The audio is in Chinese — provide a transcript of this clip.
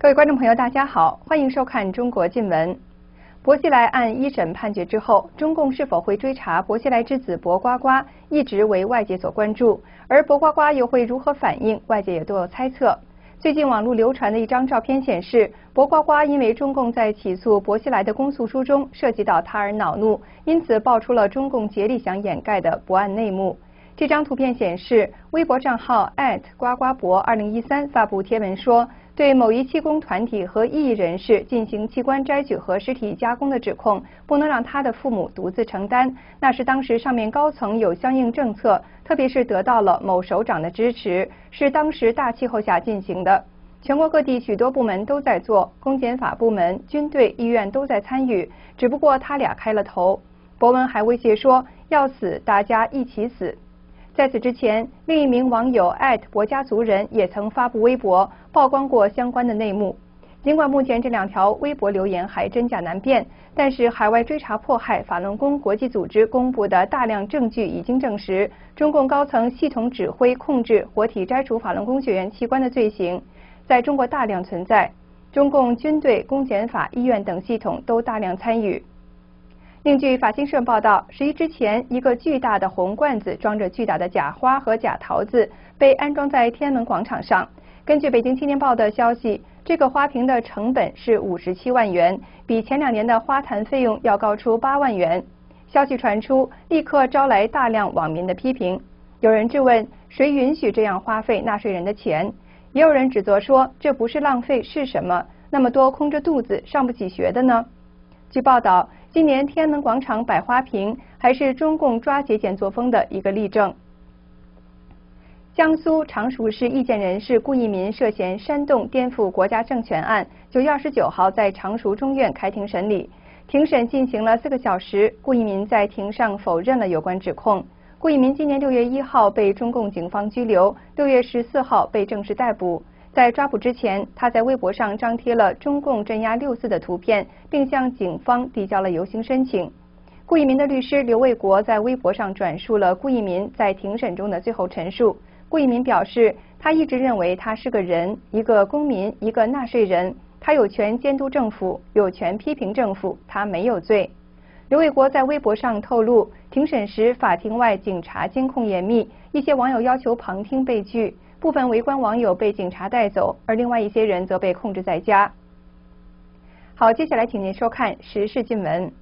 各位观众朋友，大家好，欢迎收看《中国进闻》。薄熙来案一审判决之后，中共是否会追查薄熙来之子薄瓜瓜，一直为外界所关注。而薄瓜瓜又会如何反应，外界也都有猜测。最近网络流传的一张照片显示，薄瓜瓜因为中共在起诉薄熙来的公诉书中涉及到他而恼怒，因此爆出了中共竭力想掩盖的不案内幕。这张图片显示，微博账号瓜瓜博二零一三发布贴文说。对某一气功团体和异议人士进行器官摘取和尸体加工的指控，不能让他的父母独自承担。那是当时上面高层有相应政策，特别是得到了某首长的支持，是当时大气候下进行的。全国各地许多部门都在做，公检法部门、军队、医院都在参与，只不过他俩开了头。博文还威胁说，要死大家一起死。在此之前，另一名网友艾特博家族人也曾发布微博曝光过相关的内幕。尽管目前这两条微博留言还真假难辨，但是海外追查迫害法轮功国际组织公布的大量证据已经证实，中共高层系统指挥控制活体摘除法轮功学员器官的罪行在中国大量存在，中共军队、公检法、医院等系统都大量参与。另据法新社报道，十一之前，一个巨大的红罐子装着巨大的假花和假桃子被安装在天安门广场上。根据北京青年报的消息，这个花瓶的成本是五十七万元，比前两年的花坛费用要高出八万元。消息传出，立刻招来大量网民的批评。有人质问：谁允许这样花费纳税人的钱？也有人指责说：这不是浪费是什么？那么多空着肚子上不起学的呢？据报道。今年天安门广场摆花瓶，还是中共抓节俭作风的一个例证。江苏常熟市意见人士顾一民涉嫌煽动颠覆国家政权案，九月二十九号在常熟中院开庭审理。庭审进行了四个小时，顾一民在庭上否认了有关指控。顾一民今年六月一号被中共警方拘留，六月十四号被正式逮捕。在抓捕之前，他在微博上张贴了中共镇压六四的图片，并向警方递交了游行申请。顾一民的律师刘卫国在微博上转述了顾一民在庭审中的最后陈述。顾一民表示，他一直认为他是个人，一个公民，一个纳税人，他有权监督政府，有权批评政府，他没有罪。刘卫国在微博上透露，庭审时法庭外警察监控严密，一些网友要求旁听被拒。部分围观网友被警察带走，而另外一些人则被控制在家。好，接下来请您收看时事新闻。